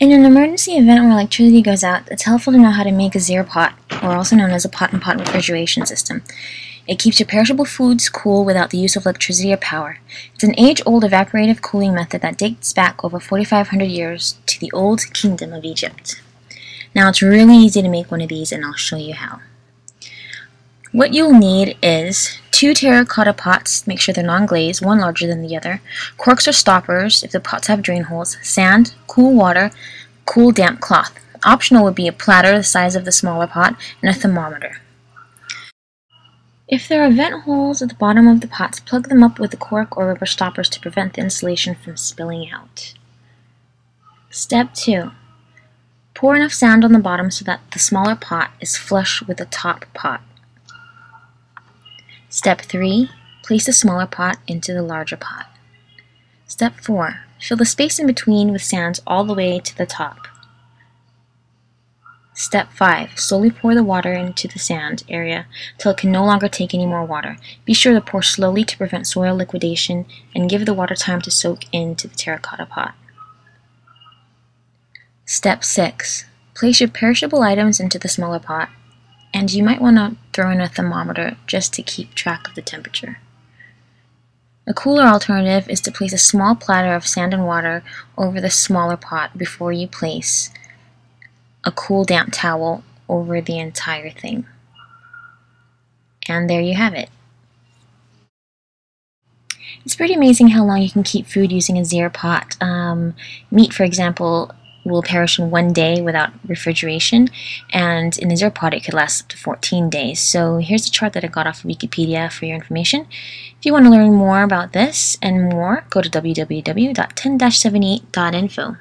In an emergency event where electricity goes out, it's helpful to know how to make a Zeer pot, or also known as a pot-in-pot refrigeration system. It keeps your perishable foods cool without the use of electricity or power. It's an age-old evaporative cooling method that dates back over 4,500 years to the Old Kingdom of Egypt. Now it's really easy to make one of these and I'll show you how. What you'll need is two terracotta pots, make sure they're non-glazed, one larger than the other, corks or stoppers if the pots have drain holes, sand, cool water, cool damp cloth. Optional would be a platter the size of the smaller pot and a thermometer. If there are vent holes at the bottom of the pots, plug them up with a cork or rubber stoppers to prevent the insulation from spilling out. Step 2. Pour enough sand on the bottom so that the smaller pot is flush with the top pot. Step 3. Place the smaller pot into the larger pot. Step 4. Fill the space in between with sand all the way to the top. Step 5. Slowly pour the water into the sand area till it can no longer take any more water. Be sure to pour slowly to prevent soil liquidation and give the water time to soak into the terracotta pot. Step 6. Place your perishable items into the smaller pot and you might want to throw in a thermometer just to keep track of the temperature. A cooler alternative is to place a small platter of sand and water over the smaller pot before you place a cool damp towel over the entire thing. And there you have it. It's pretty amazing how long you can keep food using a Zeer pot. Um, meat, for example, will perish in one day without refrigeration, and in a Zeer pot it could last up to 14 days. So here's a chart that I got off of Wikipedia for your information. If you want to learn more about this and more, go to www.10-78.info.